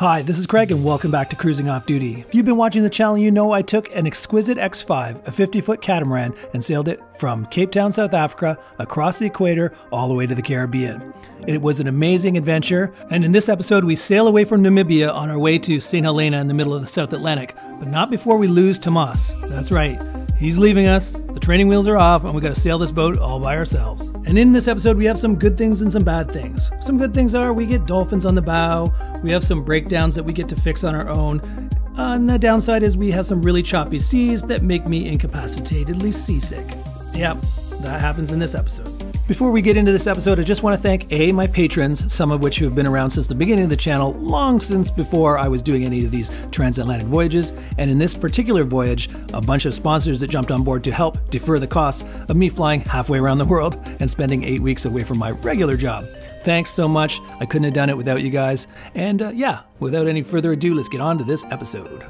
Hi, this is Craig and welcome back to Cruising Off Duty. If you've been watching the channel, you know I took an Xquisite X5, a 50 foot catamaran, and sailed it from Cape Town, South Africa, across the equator, all the way to the Caribbean. It was an amazing adventure, and in this episode, we sail away from Namibia on our way to St. Helena in the middle of the South Atlantic, but not before we lose Tomas. That's right, he's leaving us, the training wheels are off, and we gotta sail this boat all by ourselves. And in this episode, we have some good things and some bad things. Some good things are we get dolphins on the bow, we have some breakdowns that we get to fix on our own. Uh, and the downside is we have some really choppy seas that make me incapacitatedly seasick. Yep, that happens in this episode. Before we get into this episode, I just want to thank A, my patrons, some of which have been around since the beginning of the channel, long since before I was doing any of these transatlantic voyages, and in this particular voyage, a bunch of sponsors that jumped on board to help defer the costs of me flying halfway around the world and spending eight weeks away from my regular job. Thanks so much. I couldn't have done it without you guys. And uh, yeah, without any further ado, let's get on to this episode.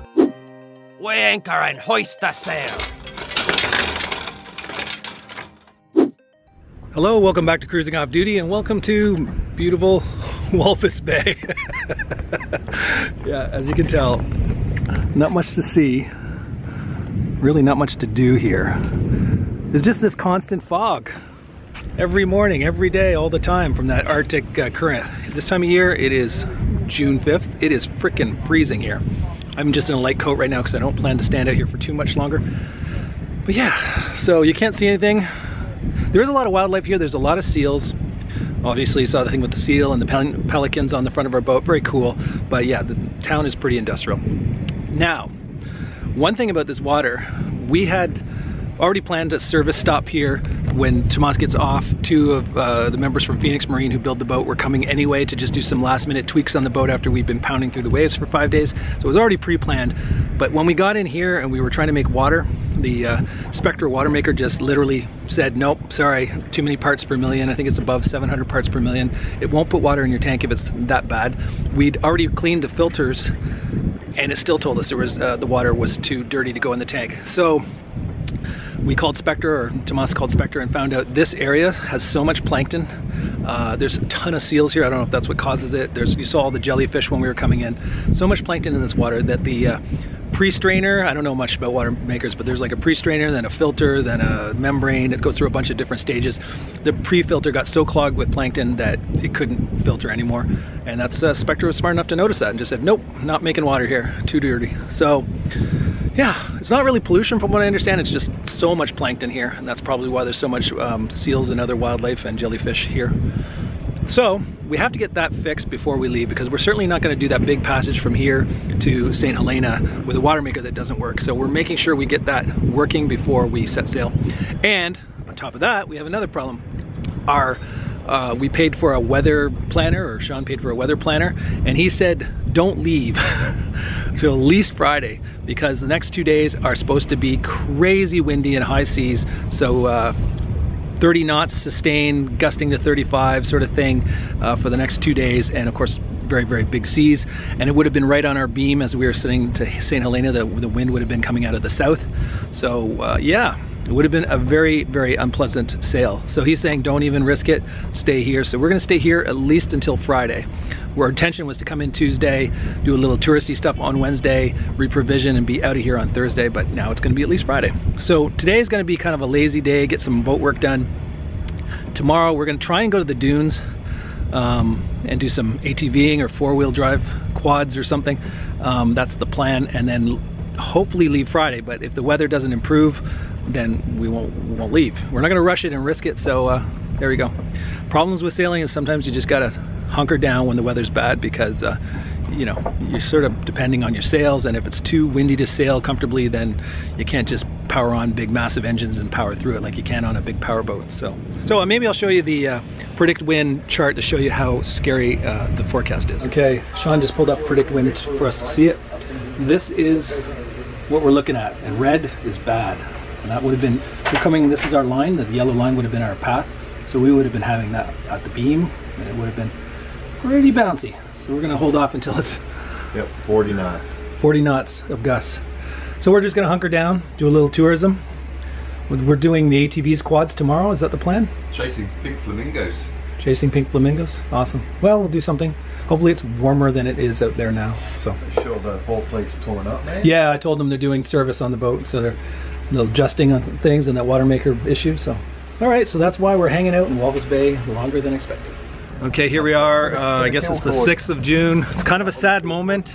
We anchor and hoist the sail. Hello, welcome back to Cruising Off Duty, and welcome to beautiful Walvis Bay. yeah, as you can tell, not much to see. Really not much to do here. There's just this constant fog every morning, every day, all the time from that Arctic uh, current. This time of year, it is June 5th. It is freaking freezing here. I'm just in a light coat right now because I don't plan to stand out here for too much longer. But yeah, so you can't see anything. There is a lot of wildlife here. There's a lot of seals. Obviously, you saw the thing with the seal and the pel pelicans on the front of our boat. Very cool. But yeah, the town is pretty industrial. Now, one thing about this water, we had already planned a service stop here when Tomas gets off. Two of uh, the members from Phoenix Marine who build the boat were coming anyway to just do some last minute tweaks on the boat after we've been pounding through the waves for five days. So it was already pre-planned. But when we got in here and we were trying to make water, the uh, Spectra water maker just literally said, nope, sorry, too many parts per million. I think it's above 700 parts per million. It won't put water in your tank if it's that bad. We'd already cleaned the filters and it still told us there was uh, the water was too dirty to go in the tank. So we called Spectra, or Tomas called Spectra, and found out this area has so much plankton. Uh, there's a ton of seals here. I don't know if that's what causes it. There's you saw all the jellyfish when we were coming in. So much plankton in this water that the uh, pre-strainer, I don't know much about water makers, but there's like a pre-strainer, then a filter, then a membrane. It goes through a bunch of different stages. The pre-filter got so clogged with plankton that it couldn't filter anymore. And that's uh, Spectra was smart enough to notice that and just said, nope, not making water here, too dirty. So yeah, it's not really pollution from what I understand. It's just so much plankton here. And that's probably why there's so much um, seals and other wildlife and jellyfish here. So we have to get that fixed before we leave because we're certainly not going to do that big passage from here to St. Helena with a water maker that doesn't work. So we're making sure we get that working before we set sail. And on top of that, we have another problem. Our uh, we paid for a weather planner, or Sean paid for a weather planner, and he said, don't leave till at least Friday because the next two days are supposed to be crazy windy and high seas. So uh, 30 knots sustained, gusting to 35 sort of thing uh, for the next two days. And of course, very, very big seas. And it would have been right on our beam as we were sitting to St. Helena, the, the wind would have been coming out of the south. So uh, yeah, it would have been a very, very unpleasant sail. So he's saying don't even risk it, stay here. So we're gonna stay here at least until Friday. Where Our intention was to come in Tuesday, do a little touristy stuff on Wednesday, reprovision and be out of here on Thursday, but now it's gonna be at least Friday. So today is gonna be kind of a lazy day, get some boat work done. Tomorrow we're gonna try and go to the dunes um, and do some ATVing or four-wheel drive quads or something. Um, that's the plan. And then hopefully leave Friday, but if the weather doesn't improve, then we won't, we won't leave. We're not gonna rush it and risk it, so uh, there we go. Problems with sailing is sometimes you just gotta hunker down when the weather's bad because uh, you know, you're sort of depending on your sails and if it's too windy to sail comfortably, then you can't just power on big massive engines and power through it like you can on a big power boat. So, so uh, maybe I'll show you the uh, PredictWind chart to show you how scary uh, the forecast is. Okay, Sean just pulled up PredictWind for us to see it. This is what we're looking at and red is bad. And that would have been, we're coming, this is our line, the yellow line would have been our path. So we would have been having that at the beam and it would have been pretty bouncy. So we're gonna hold off until it's Yep, 40 knots. 40 knots of gusts. So we're just gonna hunker down, do a little tourism. We're doing the ATVs quads tomorrow, is that the plan? Chasing pink flamingos. Chasing pink flamingos. Awesome. Well, we'll do something. Hopefully, it's warmer than it is out there now. So. Show the whole place torn up, man. Yeah, I told them they're doing service on the boat, so they're, they're adjusting on things and that water maker issue. So, all right, so that's why we're hanging out in Walvis Bay longer than expected. Okay, here we are. Uh, I guess it's the 6th of June. It's kind of a sad moment.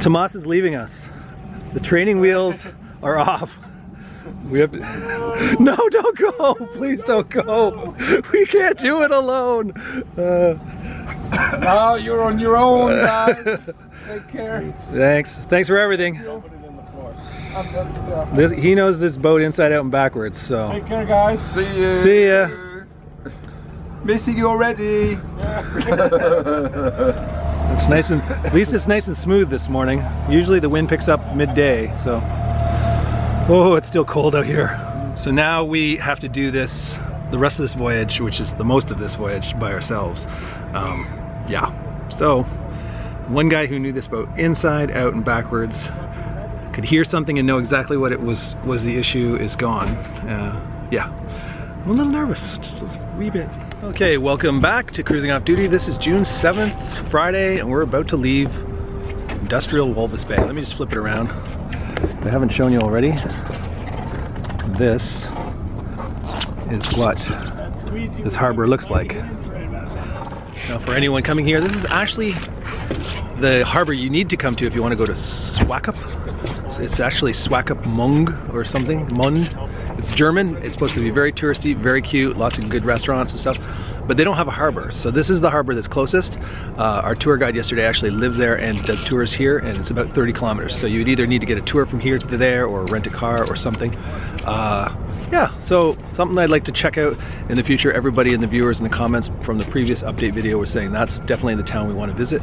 Tomas is leaving us. The training wheels are off. We have to. No, don't go! Please don't go! We can't do it alone! Uh, Now you're on your own, guys. Take care. thanks. Thanks for everything. This, he knows this boat inside out and backwards, so. Take care, guys. See you. See ya. Missing you already. It's nice and at least it's nice and smooth this morning. Usually the wind picks up midday, so oh, it's still cold out here. So now we have to do this, the rest of this voyage, which is the most of this voyage, by ourselves. Um, yeah. So one guy who knew this boat inside, out, and backwards could hear something and know exactly what it was was the issue is gone. Uh, yeah. I'm a little nervous, just a wee bit. Okay, welcome back to Cruising Off Duty. This is June 7th, Friday, and we're about to leave Industrial Walvis Bay. Let me just flip it around. I haven't shown you already. This is what this harbor looks like. Now for anyone coming here, this is actually the harbor you need to come to if you want to go to Swakop. It's, it's actually Swakop Mung or something, Mund. It's German. It's supposed to be very touristy, very cute, lots of good restaurants and stuff. But they don't have a harbor, so this is the harbor that's closest. Uh, our tour guide yesterday actually lives there and does tours here, and it's about 30 kilometers. So you'd either need to get a tour from here to there, or rent a car or something. Uh, yeah, so something I'd like to check out in the future. Everybody in the viewers in the comments from the previous update video were saying that's definitely the town we want to visit.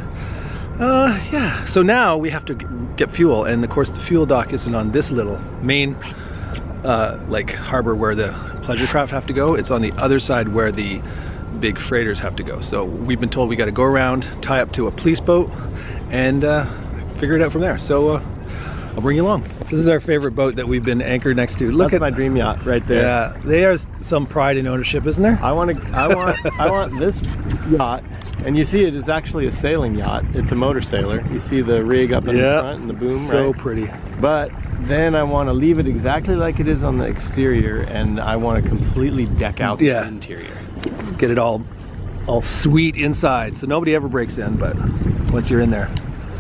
Uh, yeah, so now we have to get fuel, and of course the fuel dock isn't on this little main uh, like harbor where the pleasure craft have to go. It's on the other side where the big freighters have to go. So we've been told we got to go around, tie up to a police boat, and uh, figure it out from there. So uh, I'll bring you along. This is our favorite boat that we've been anchored next to. Look That's at my dream yacht right there. yeah, there's some pride in ownership, isn't there? I want to. I want. I want this yacht, and you see it is actually a sailing yacht. It's a motor sailor. You see the rig up in the front and the boom, so right? pretty. But then I want to leave it exactly like it is on the exterior, and I want to completely deck out Yeah. the interior. Get it all, all sweet inside, so nobody ever breaks in. But once you're in there,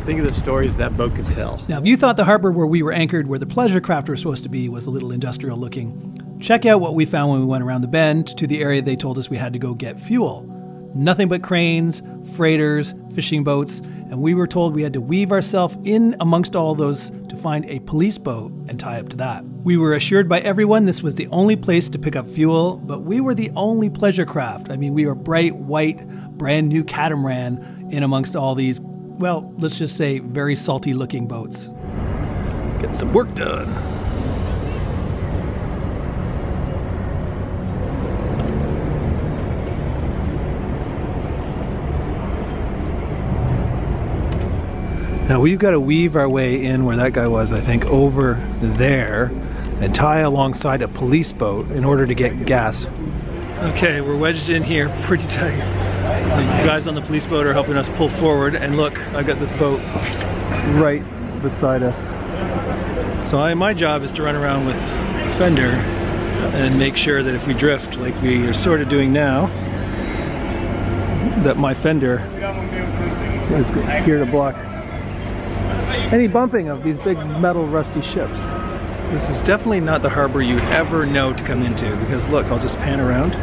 Think of the stories that boat could tell. Now, if you thought the harbor where we were anchored, where the pleasure craft were supposed to be, was a little industrial looking, check out what we found when we went around the bend to the area they told us we had to go get fuel. Nothing but cranes, freighters, fishing boats, and we were told we had to weave ourselves in amongst all those to find a police boat and tie up to that. We were assured by everyone this was the only place to pick up fuel, but we were the only pleasure craft. I mean, we were bright, white, brand new catamaran in amongst all these, well, let's just say very salty looking boats. get some work done. Now we've got to weave our way in where that guy was, I think, over there and tie alongside a police boat in order to get gas. Okay, we're wedged in here pretty tight. The guys on the police boat are helping us pull forward, and look, I've got this boat right beside us. So I, my job is to run around with a fender and make sure that if we drift, like we are sort of doing now, that my fender is here to block any bumping of these big metal rusty ships. This is definitely not the harbor you'd ever know to come into because look, I'll just pan around.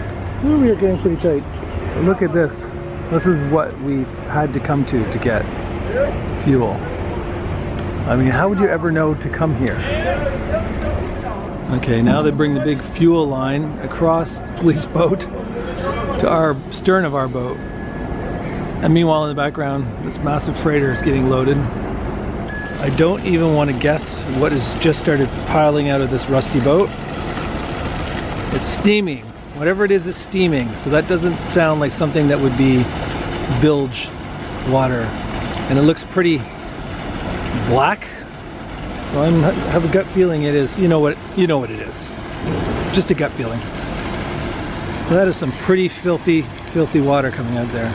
Ooh, we are getting pretty tight. Look at this. This is what we had to come to to get fuel. I mean, how would you ever know to come here? Okay, now they bring the big fuel line across the police boat to our stern of our boat. And meanwhile, in the background, this massive freighter is getting loaded. I don't even want to guess what has just started piling out of this rusty boat. It's steaming. Whatever it is, is steaming. So that doesn't sound like something that would be bilge water. And it looks pretty black. So I'm, I have a gut feeling it is. You know what? You know what it is. Just a gut feeling. That is some pretty filthy, filthy water coming out there.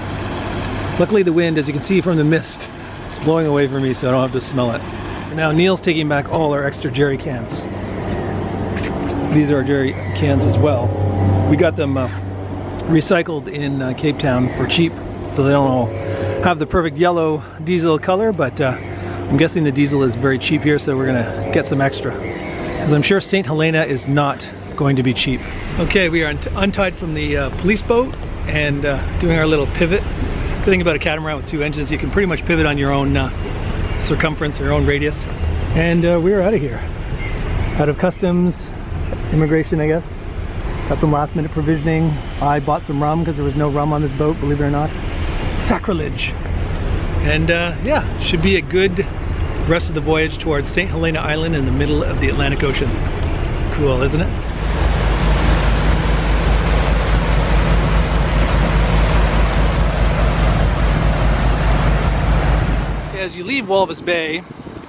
Luckily the wind, as you can see from the mist, it's blowing away from me so I don't have to smell it. So now Neil's taking back all our extra jerry cans. These are our jerry cans as well. We got them uh, recycled in uh, Cape Town for cheap, so they don't all have the perfect yellow diesel color, but uh, I'm guessing the diesel is very cheap here, so we're gonna get some extra. Because I'm sure St. Helena is not going to be cheap. Okay, we are unt untied from the uh, police boat and uh, doing our little pivot. Good thing about a catamaran with two engines, you can pretty much pivot on your own uh, circumference, your own radius. And uh, we're out of here. Out of customs, immigration, I guess. Got some last minute provisioning. I bought some rum because there was no rum on this boat, believe it or not. Sacrilege. And uh, yeah, should be a good rest of the voyage towards St. Helena Island in the middle of the Atlantic Ocean. Cool, isn't it? As you leave Walvis Bay,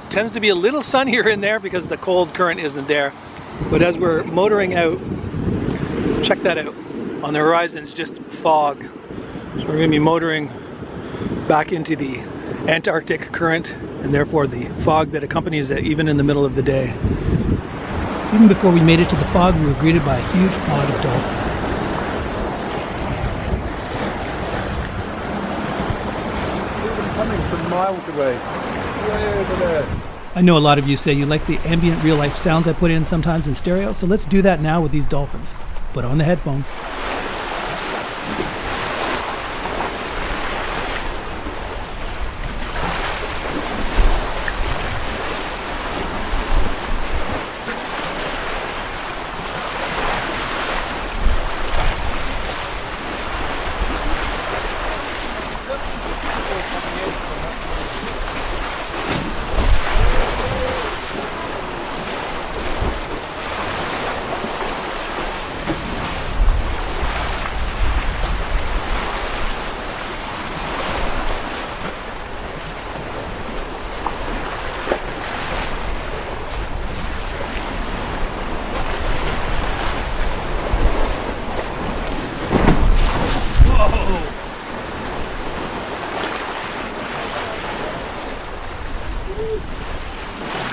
tends to be a little sunnier in there because the cold current isn't there. But as we're motoring out, check that out. On the horizon, it's just fog. So we're going to be motoring back into the Antarctic current and therefore the fog that accompanies it even in the middle of the day. Even before we made it to the fog, we were greeted by a huge pod of dolphins. Coming away. Way over there. I know a lot of you say you like the ambient real life sounds I put in sometimes in stereo, so let's do that now with these dolphins. Put on the headphones.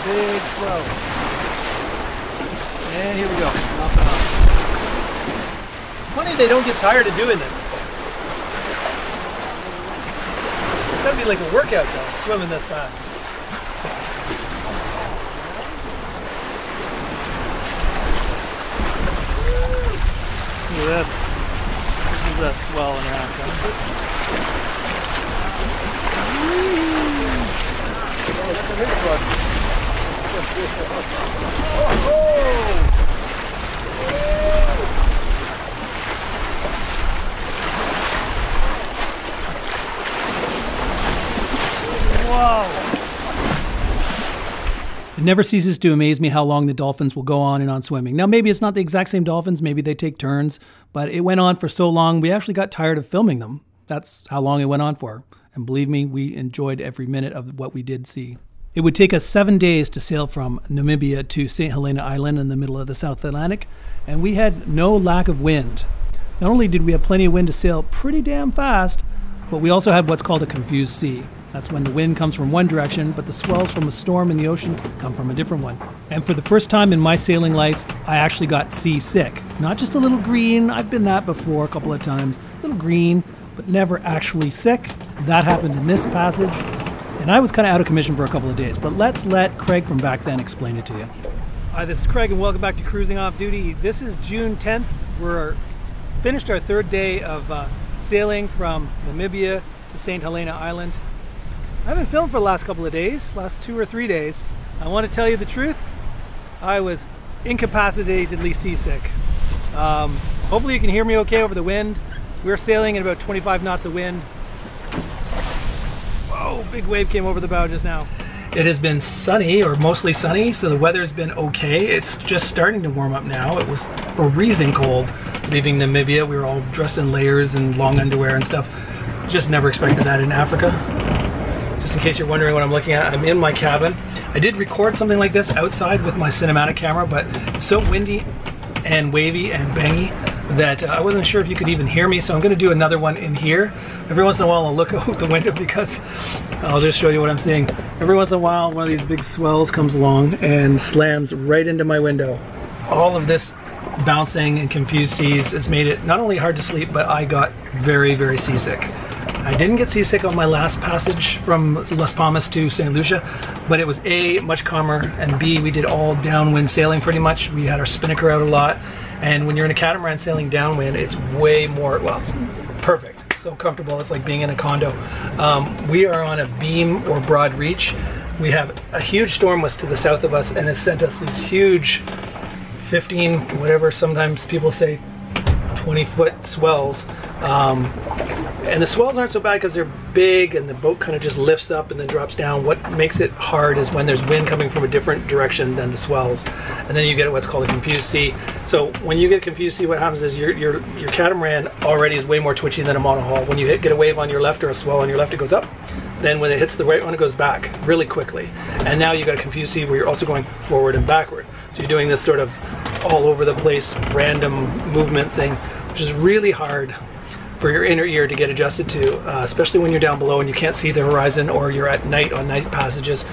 Big swells. And here we go. It's funny they don't get tired of doing this. It's gotta be like a workout though, swimming this fast. Look at this. This is a swell oh, and a half. huh? It never ceases to amaze me how long the dolphins will go on and on swimming. Now, maybe it's not the exact same dolphins, maybe they take turns, but it went on for so long, we actually got tired of filming them. That's how long it went on for. And believe me, we enjoyed every minute of what we did see. It would take us seven days to sail from Namibia to St. Helena Island in the middle of the South Atlantic, and we had no lack of wind. Not only did we have plenty of wind to sail pretty damn fast, but we also had what's called a confused sea. That's when the wind comes from one direction, but the swells from a storm in the ocean come from a different one. And for the first time in my sailing life, I actually got seasick. Not just a little green, I've been that before a couple of times. A little green, but never actually sick. That happened in this passage. And I was kind of out of commission for a couple of days, but let's let Craig from back then explain it to you. Hi, this is Craig, and welcome back to Cruising Off Duty. This is June 10th. We're finished our third day of uh, sailing from Namibia to St. Helena Island. I haven't filmed for the last couple of days, last two or three days. I want to tell you the truth. I was incapacitatedly seasick. Um, hopefully you can hear me okay over the wind. We're sailing at about 25 knots of wind. Big wave came over the bow just now. It has been sunny or mostly sunny, so the weather's been okay. It's just starting to warm up now. It was freezing cold leaving Namibia. We were all dressed in layers and long underwear and stuff. Just never expected that in Africa. Just in case you're wondering what I'm looking at, I'm in my cabin. I did record something like this outside with my cinematic camera, but it's so windy and wavy and bangy that uh, I wasn't sure if you could even hear me, so I'm going to do another one in here. Every once in a while I'll look out the window because I'll just show you what I'm seeing. Every once in a while one of these big swells comes along and slams right into my window. All of this bouncing and confused seas has made it not only hard to sleep, but I got very, very seasick. I didn't get seasick on my last passage from Las Palmas to St. Lucia, but it was A, much calmer, and B, we did all downwind sailing pretty much. We had our spinnaker out a lot, and when you're in a catamaran sailing downwind, it's way more, well, it's perfect. So comfortable, it's like being in a condo. Um, we are on a beam or broad reach. We have a huge storm was to the south of us and has sent us these huge 15, whatever sometimes people say 20 foot swells. Um, and the swells aren't so bad because they're big and the boat kind of just lifts up and then drops down. What makes it hard is when there's wind coming from a different direction than the swells. And then you get what's called a confused sea. So when you get confused sea, what happens is your, your, your catamaran already is way more twitchy than a monohull. When you hit, get a wave on your left or a swell on your left, it goes up. Then when it hits the right one, it goes back really quickly. And now you've got a confused sea where you're also going forward and backward. So you're doing this sort of all over the place, random movement thing, which is really hard for your inner ear to get adjusted to, uh, especially when you're down below and you can't see the horizon or you're at night on night passages.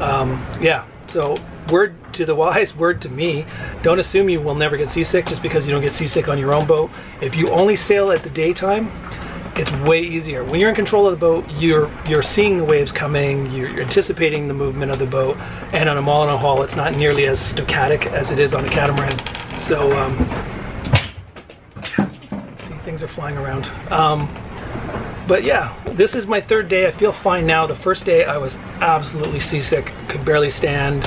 Um, yeah, so word to the wise, word to me, don't assume you will never get seasick just because you don't get seasick on your own boat. If you only sail at the daytime, it's way easier. When you're in control of the boat, you're you're seeing the waves coming, you're, you're anticipating the movement of the boat, and on a monohull, it's not nearly as stochastic as it is on a catamaran. So, um, see, things are flying around. Um, but yeah, this is my third day. I feel fine now. The first day I was absolutely seasick, could barely stand.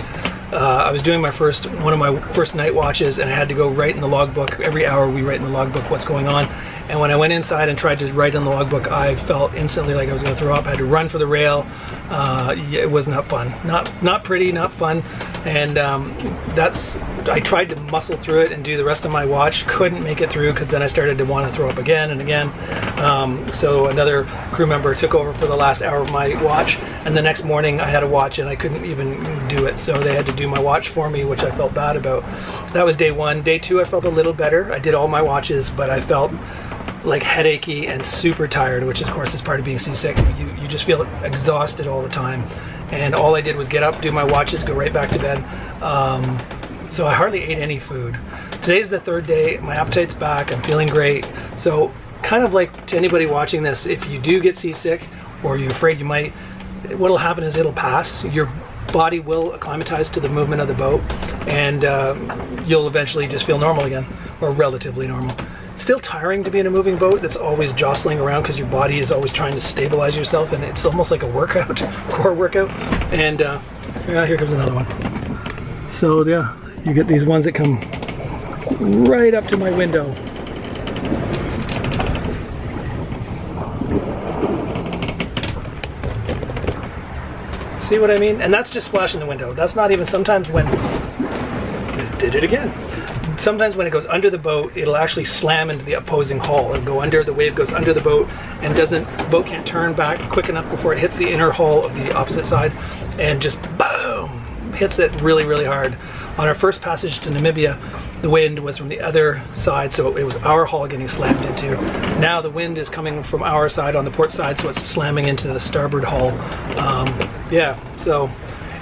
Uh, I was doing my first one of my first night watches, and I had to go write in the logbook. Every hour we write in the logbook what's going on. And when I went inside and tried to write in the logbook, I felt instantly like I was going to throw up. I had to run for the rail. Uh, it was not fun, not not pretty, not fun. And um, that's I tried to muscle through it and do the rest of my watch. Couldn't make it through because then I started to want to throw up again and again. Um, so another crew member took over for the last hour of my watch, and the next morning I had a watch and I couldn't even do it. So they had to do my watch for me, which I felt bad about. That was day one. Day two, I felt a little better. I did all my watches, but I felt like headachy and super tired, which of course is part of being seasick. You, you just feel exhausted all the time. And all I did was get up, do my watches, go right back to bed. Um, so I hardly ate any food. Today's the third day, my appetite's back, I'm feeling great. So kind of like to anybody watching this, if you do get seasick or you're afraid you might, what'll happen is it'll pass. Your body will acclimatize to the movement of the boat and uh, you'll eventually just feel normal again or relatively normal still tiring to be in a moving boat that's always jostling around because your body is always trying to stabilize yourself and it's almost like a workout core workout. And uh, yeah here comes another one. So yeah you get these ones that come right up to my window. See what I mean? And that's just splashing the window. That's not even sometimes when did it again sometimes when it goes under the boat, it'll actually slam into the opposing hull and go under. The wave goes under the boat and doesn't, boat can't turn back quick enough before it hits the inner hull of the opposite side and just boom, hits it really, really hard. On our first passage to Namibia, the wind was from the other side, so it was our hull getting slammed into. Now the wind is coming from our side on the port side, so it's slamming into the starboard hull. Um, yeah, so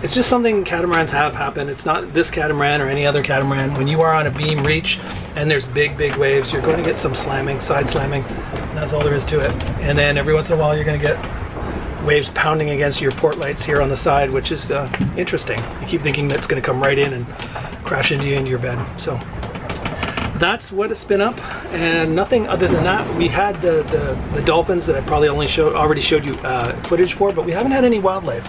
it's just something catamarans have happen. It's not this catamaran or any other catamaran. When you are on a beam reach and there's big, big waves, you're going to get some slamming, side slamming. That's all there is to it. And then every once in a while, you're going to get waves pounding against your port lights here on the side, which is uh, interesting. You keep thinking that's going to come right in and crash into you into your bed. So that's what it's been up and nothing other than that we had the the, the dolphins that i probably only showed already showed you uh, footage for but we haven't had any wildlife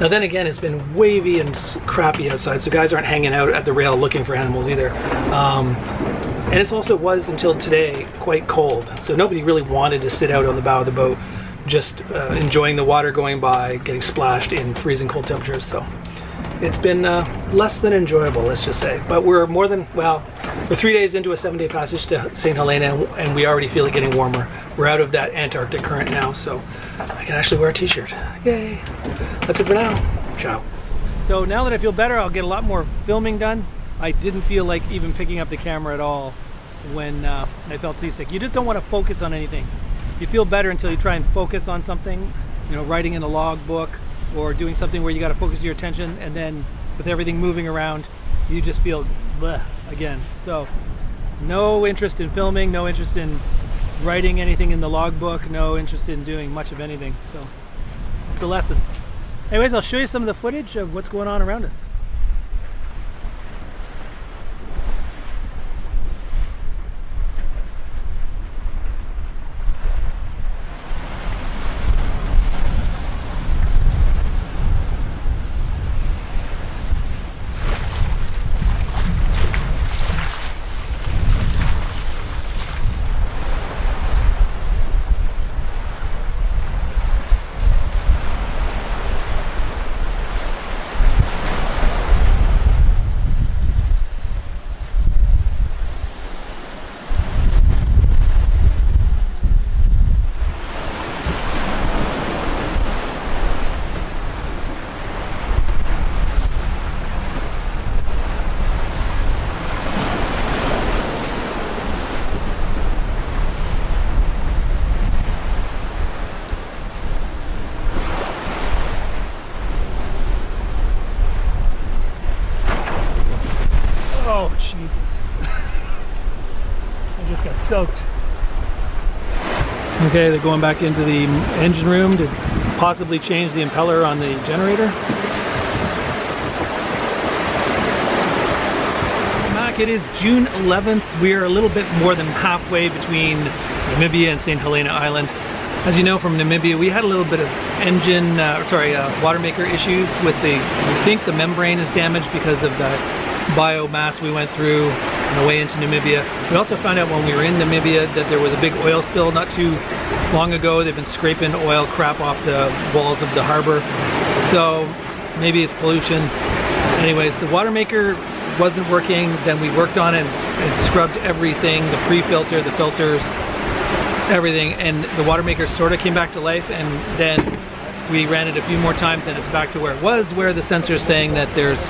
now then again, it's been wavy and crappy outside, so guys aren't hanging out at the rail looking for animals either. Um, and it also was until today quite cold, so nobody really wanted to sit out on the bow of the boat, just uh, enjoying the water going by, getting splashed in freezing cold temperatures. So it's been uh, less than enjoyable, let's just say. But we're more than, well, we're three days into a seven day passage to St. Helena and we already feel it getting warmer. We're out of that Antarctic current now, so I can actually wear a t-shirt. Yay. That's it for now. Ciao. So now that I feel better, I'll get a lot more filming done. I didn't feel like even picking up the camera at all when uh, I felt seasick. You just don't want to focus on anything. You feel better until you try and focus on something, you know, writing in a logbook or doing something where you got to focus your attention, and then with everything moving around, you just feel bleh again. So, no interest in filming, no interest in writing anything in the logbook, no interest in doing much of anything. So, it's a lesson. Anyways, I'll show you some of the footage of what's going on around us. Oh, Jesus. I just got soaked. Okay, they're going back into the engine room to possibly change the impeller on the generator. Mac, it is June 11th. We're a little bit more than halfway between Namibia and St. Helena Island. As you know from Namibia, we had a little bit of engine, uh, sorry, uh, water maker issues with the, we think the membrane is damaged because of the biomass we went through on the way into Namibia. We also found out when we were in Namibia that there was a big oil spill not too long ago. They've been scraping oil crap off the walls of the harbor. So maybe it's pollution. Anyways, the water maker wasn't working. Then we worked on it and scrubbed everything, the pre-filter, the filters, everything. And the water maker sort of came back to life. And then we ran it a few more times and it's back to where it was, where the sensor is saying that there's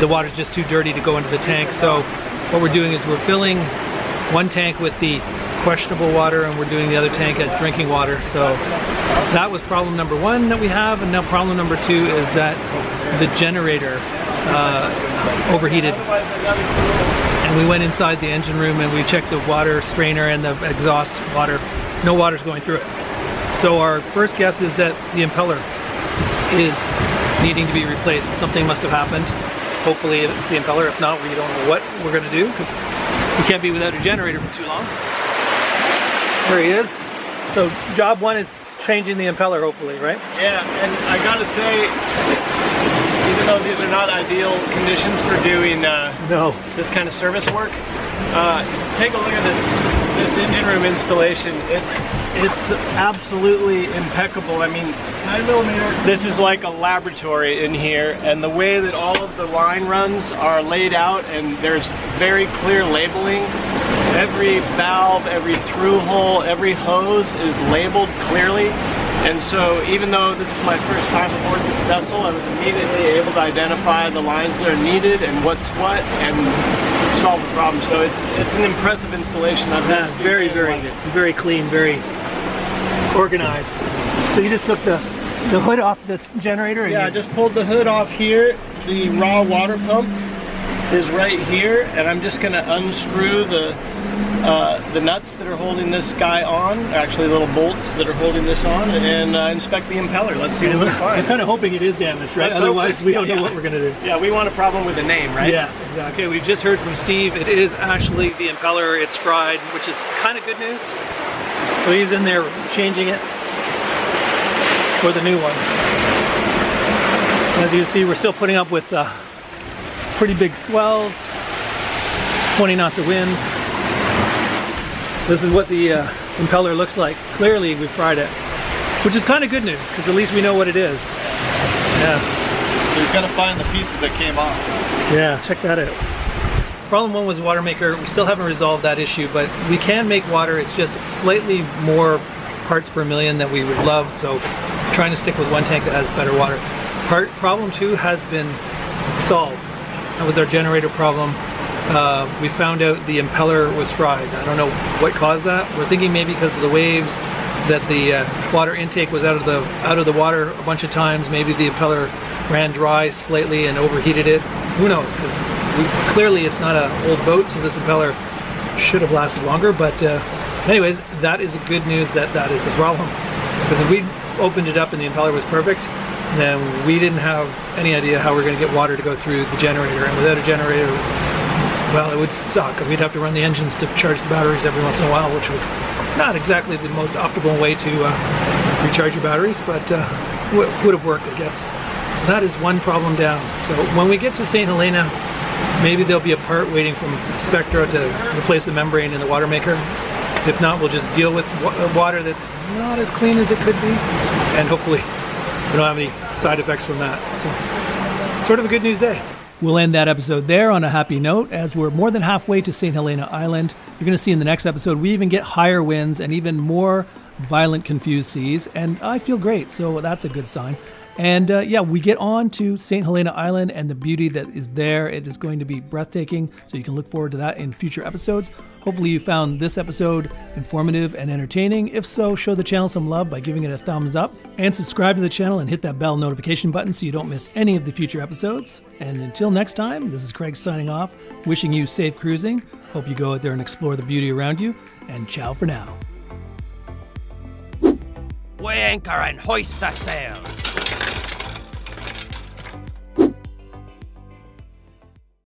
the water's just too dirty to go into the tank. So what we're doing is we're filling one tank with the questionable water and we're doing the other tank as drinking water. So that was problem number one that we have. And now problem number two is that the generator uh, overheated. And we went inside the engine room and we checked the water strainer and the exhaust water. No water's going through it. So our first guess is that the impeller is needing to be replaced. Something must have happened. Hopefully it's the impeller. If not, we don't know what we're going to do because we can't be without a generator for too long. There he is. So job one is changing the impeller, hopefully, right? Yeah, and I gotta say, even though these are not ideal conditions for doing uh, No. this kind of service work, uh, take a look at this this engine room installation. It's it's absolutely impeccable. I mean, nine millimeter. This is like a laboratory in here, and the way that all of the line runs are laid out, and there's very clear labeling. Every valve, every through hole, every hose is labeled clearly. And so even though this is my first time aboard this vessel, I was immediately able to identify the lines that are needed and what's what and solve the problem. So it's it's an impressive installation. I've Yeah, very, very, like very clean, very organized. So you just took the the hood off this generator and Yeah, I just pulled the hood off here. The raw water pump is right here, and I'm just gonna unscrew the uh, the nuts that are holding this guy on, actually little bolts that are holding this on, and uh, inspect the impeller. Let's see what we we're find. kind of hoping it is damaged, right? Let's Otherwise, we don't yeah, know yeah. what we're gonna do. Yeah, we want a problem with the name, right? Yeah, exactly. Okay, we've just heard from Steve. It is actually the impeller. It's fried, which is kind of good news. So he's in there changing it for the new one. As you can see, we're still putting up with uh, pretty big swells, 20 knots of wind. This is what the uh, impeller looks like. Clearly, we fried it, which is kind of good news because at least we know what it is. Yeah. So he's gonna find the pieces that came off. Yeah, check that out. Problem one was water maker. We still haven't resolved that issue, but we can make water. It's just slightly more parts per million that we would love. So trying to stick with one tank that has better water. Part problem two has been solved. That was our generator problem. uh, we found out the impeller was fried. I don't know what caused that. We're thinking maybe because of the waves that the uh, water intake was out of the out of the water a bunch of times. Maybe the impeller ran dry slightly and overheated it. Who knows? Because clearly it's not an old boat, so this impeller should have lasted longer. But uh, anyways, that is good news that that is the problem. Because if we opened it up and the impeller was perfect, then we didn't have any idea how we are going to get water to go through the generator. And without a generator, well, it would suck. We'd have to run the engines to charge the batteries every once in a while, which would not exactly the most optimal way to uh, recharge your batteries, but uh, would have worked, I guess. That is one problem down. So when we get to St. Helena, maybe there'll be a part waiting from Spectra to replace the membrane in the water maker. If not, we'll just deal with water that's not as clean as it could be, and hopefully we don't have any side effects from that. So, sort of a good news day. We'll end that episode there on a happy note as we're more than halfway to St. Helena Island. You're going to see in the next episode, we even get higher winds and even more violent, confused seas, and I feel great, so that's a good sign. And uh, yeah, we get on to St. Helena Island and the beauty that is there. It is going to be breathtaking, so you can look forward to that in future episodes. Hopefully, you found this episode informative and entertaining. If so, show the channel some love by giving it a thumbs up and subscribe to the channel and hit that bell notification button so you don't miss any of the future episodes. And until next time, this is Craig signing off, wishing you safe cruising. Hope you go out there and explore the beauty around you, and ciao for now. We anchor and hoist the sail.